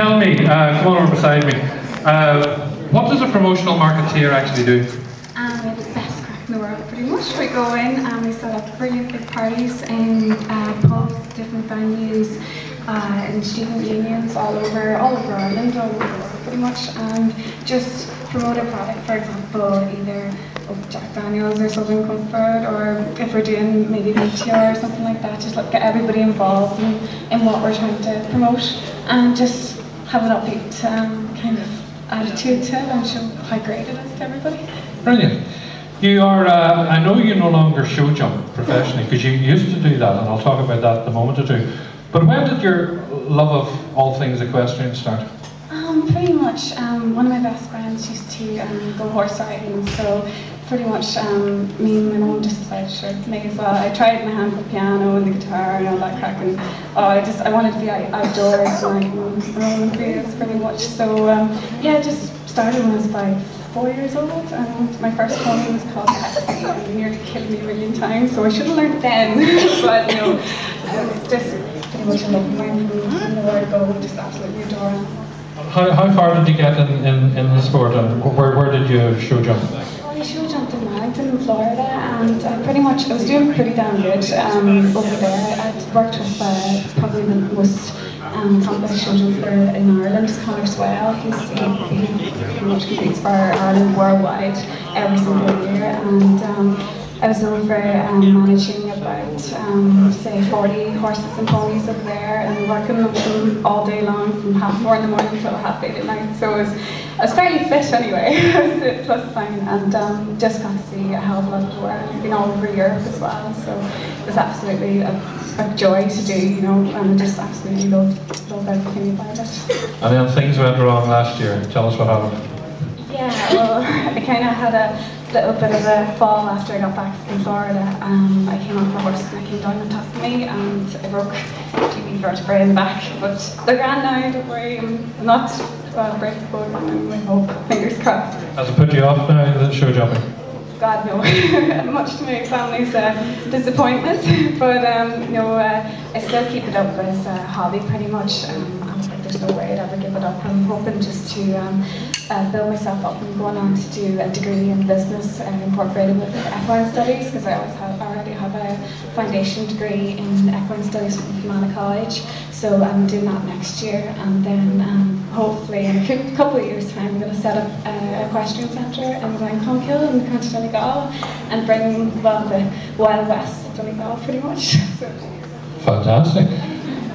tell me, uh, come on over beside me. Uh, what does a promotional marketeer actually do? Um, we have the best crack in the world, pretty much. We go in and we set up brilliant big parties in uh, pubs, different venues, uh, in student unions all over, all over Ireland, all over the world, pretty much, and just promote a product. For example, either Jack Daniels or Southern Comfort, or if we're doing maybe Meteor or something like that, just like get everybody involved in, in what we're trying to promote, and just have an upbeat um, kind of attitude to it and how great it is to everybody. Brilliant. You are, uh, I know you no longer show jump professionally, because you used to do that, and I'll talk about that in a moment or two. But when did your love of all things equestrian start? Pretty much, um, one of my best friends used to um, go horse riding, so pretty much um, me and my mum just decided sure make as well. I tried my hand the piano and the guitar and all that crack and oh, I just I wanted to be out, outdoors and like roaming pretty much. So um, yeah, just started when I was about four years old and my first pony was called Pepsi and nearly killed me a million times so I should have learned then but you know it's just pretty much a love of mine from the word go just absolutely adore animals. How, how far did you get in, in, in the sport and where, where did you show jump? I show jumped in Wellington in Florida and I pretty much I was doing pretty damn good um, over there. I'd worked with uh, probably the most um, accomplished show jumper in Ireland, Conor Swail. He's, he, he pretty much competes for Ireland worldwide every single year and um, I was over um, managing about, um, say, 40 horses and ponies over there and working them all day long from half four in the morning till half eight at night. So it was, I was fairly fit anyway, plus sign, and um, just got to see a hell of a lot of world. I've been all over Europe as well, so it was absolutely a, a joy to do, you know, and I just absolutely loved, loved everything about it. And then things went wrong last year. Tell us what happened. Yeah, well, I kind of had a little bit of a fall after I got back from Florida. Um, I came off the horse and I came down on top of me and I broke two vertebrae in the back. But they're grand now, don't worry. I'm not uh, break the bone I hope. Fingers crossed. Has it put you off now, the show jumping? God no, much to my family's uh, disappointment, but um, you know, uh, I still keep it up as a hobby pretty much. Um, there's no way I'd ever give it up. I'm hoping just to um, uh, build myself up and going on to do a degree in business and incorporated with equine studies because I always have, already have a foundation degree in equine studies from Humana College. So I'm doing that next year and then um, hopefully in a couple of years time I'm going to set up a equestrian centre in Glencolmcille in County Donegal and bring well the Wild West of Donegal pretty much. Fantastic.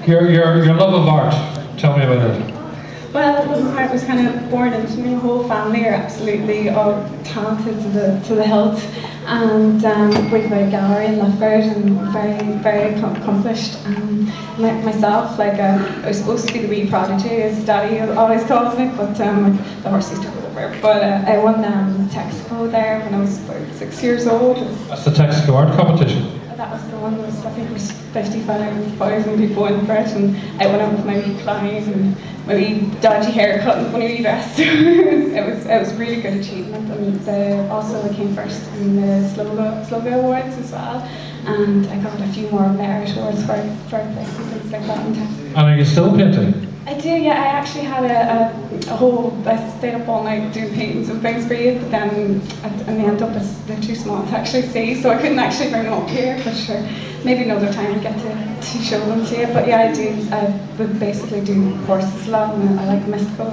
Your, your, your love of art, Tell me about it. Well, it was kind of born into me. My whole family are absolutely all talented to the to the hilt, and um, we've a gallery in Loughborough and very very accomplished. Um, my, myself, like uh, I was supposed to be the wee prodigy, as Daddy always calls me, but um, the horses took over. But uh, I won um, Texaco there when I was about six years old. That's the Texaco art competition that was the one was I think it was 55,000 people in it and I went out with my wee client and my wee dodgy haircut and funny wee dress. it, was, it was really good achievement and the, also I came first in the Slogo Awards as well and I got a few more merit awards for, for places and things like that. And are you still painting? I do, yeah. I actually had a, a, a, whole, I stayed up all night doing paintings and things for you, but then at, in the end up, they're too small to actually see, so I couldn't actually bring them up here, but sure, maybe another time I get to, to show them to you. But yeah, I do, I would basically do horses a lot, and I like mystical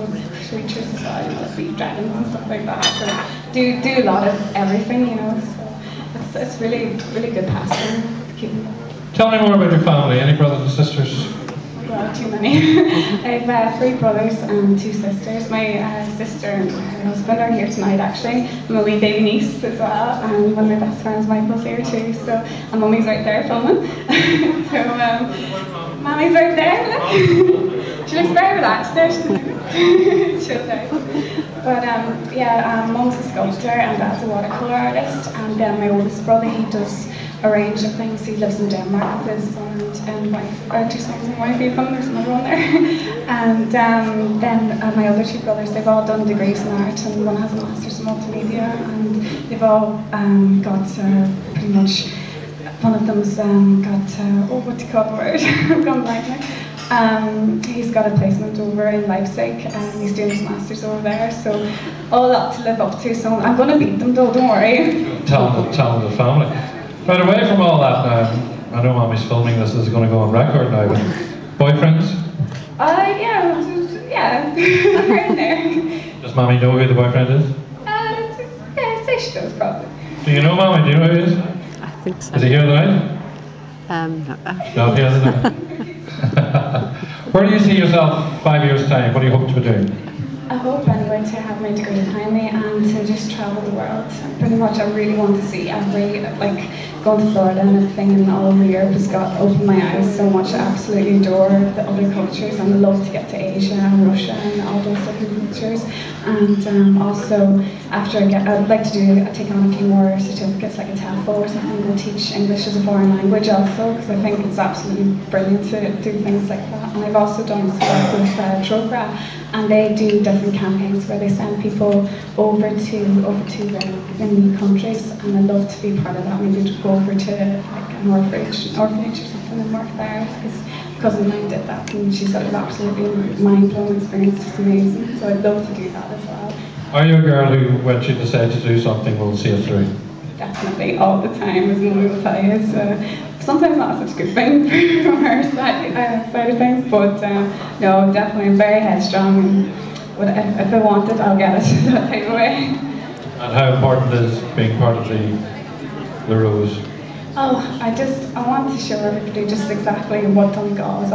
creatures as you know, like dragons and stuff like that. So do, do a lot of everything, you know, so it's, it's really, really good pastime Tell me more about your family, any brothers and sisters? well, too many. I have uh, three brothers and two sisters. My uh, sister and husband are here tonight actually. My wee baby niece as well, and one of my best friends, Michael's here too. So, and mummy's right there filming. so, um, mommy's right there. she looks very relaxed there. She'll But um, yeah, um, mum's a sculptor and dad's a watercolour artist, and then my oldest brother he does a range of things. He lives in Denmark with his son and wife, or two sons and wife even, there's another one there. and um, then uh, my other two brothers, they've all done degrees in art and one has a master's in multimedia and they've all um, got uh, pretty much, one of them's um, got, uh, oh what do you call the word, I've gone blank now. Um, he's got a placement over in Leipzig and he's doing his masters over there. So all that to live up to. So I'm going to beat them though. Don't worry. Talented, the family. Right away from all that now, I know mommy's filming this, this is going to go on record now, but boyfriends? Uh, yeah, yeah, right in there. Does mommy know who the boyfriend is? Uh, yeah, I'd say she does probably. Do you know mommy? Do you know who he is? I think so. Is he here tonight? Um, no, No, he isn't. Where do you see yourself five years' time? What do you hope to be doing? I hope I'm going to have my degree behind me and to just travel the world. Pretty much, I really want to see every like going to Florida and everything and all over Europe has got opened my eyes so much. I absolutely adore the other cultures and I love to get to Asia and Russia and all those different cultures. And um, also, after I get, I'd like to do take on a few more certificates like a TEFL or something and teach English as a foreign language also because I think it's absolutely brilliant to do things like that. And I've also done some work with uh, Trócaire and they do different campaigns where they send people over to over to the new countries and I'd love to be part of that maybe to go over to like an orphanage, orphanage or something and work there because cousin of mine did that and she said it was absolutely mind-blowing experience just amazing so I'd love to do that as well Are you a girl who, when she decides to do something, will see it through? definitely all the time as Mummy will tell you so sometimes not such a good thing from her side, uh, side of things but um, no definitely I'm very headstrong and what, if, if I want it I'll get it that type of way And how important is being part of the, the Rose? Oh, I just, I want to show everybody just exactly what Donegal is